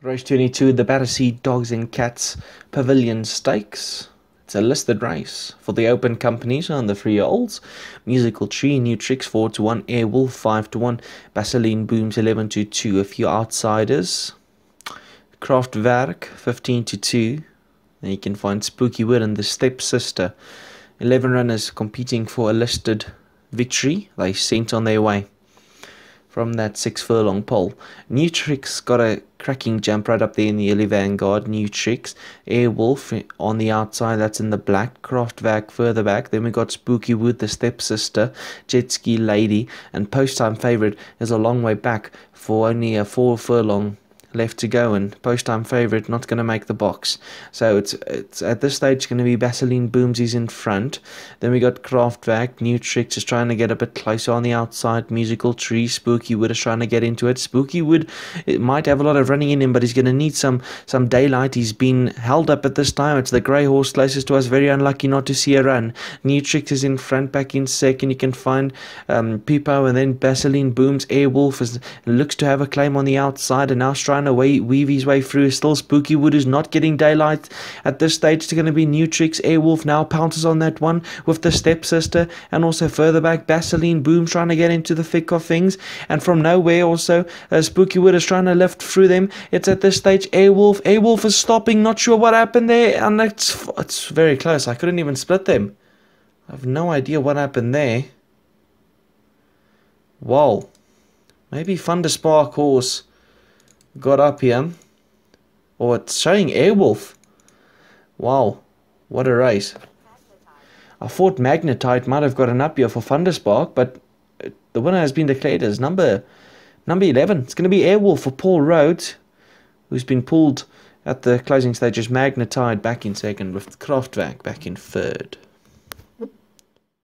Race 22, the Battersea Dogs and Cats Pavilion Stakes. It's a listed race for the open companies on the three olds. Musical Tree, New Tricks 4 to 1, Airwolf 5 to 1, Vaseline Booms 11 to 2, a few outsiders. Kraftwerk 15 to 2. Then you can find Spooky Wood and the Stepsister. 11 runners competing for a listed victory. They sent on their way from that six furlong pole. New Tricks got a cracking jump right up there in the early vanguard. New Tricks, Airwolf on the outside, that's in the black. Kraftwerk further back. Then we got Spooky Wood, the stepsister, Jet Ski Lady, and post time favourite is a long way back for only a four furlong left to go and post time favourite not going to make the box. So it's it's at this stage going to be Vaseline Boomsies in front. Then we got Kraftwerk New Tricks is trying to get a bit closer on the outside Musical Tree Spooky Wood is trying to get into it. Spooky Wood it might have a lot of running in him but he's going to need some some daylight. He's been held up at this time. It's the grey horse closest to us. Very unlucky not to see a run. New Tricks is in front back in second. You can find um, Pipo and then Vaseline Booms Airwolf is, looks to have a claim on the outside and now trying to weave his way through. Still Spooky Wood is not getting daylight. At this stage, it's going to be New Tricks. Airwolf now pounces on that one with the stepsister. And also further back, Vaseline Boom trying to get into the thick of things. And from nowhere also, uh, Spooky Wood is trying to lift through them. It's at this stage, Airwolf. Airwolf is stopping. Not sure what happened there. And it's, it's very close. I couldn't even split them. I have no idea what happened there. Wow. Maybe Thunderspark Horse got up here. Oh, it's showing Airwolf. Wow, what a race. I thought Magnetite might have gotten up here for Thunderspark, but the winner has been declared as number number 11. It's going to be Airwolf for Paul Rhodes, who's been pulled at the closing stages. Magnetite back in second with Kraftwerk back in third.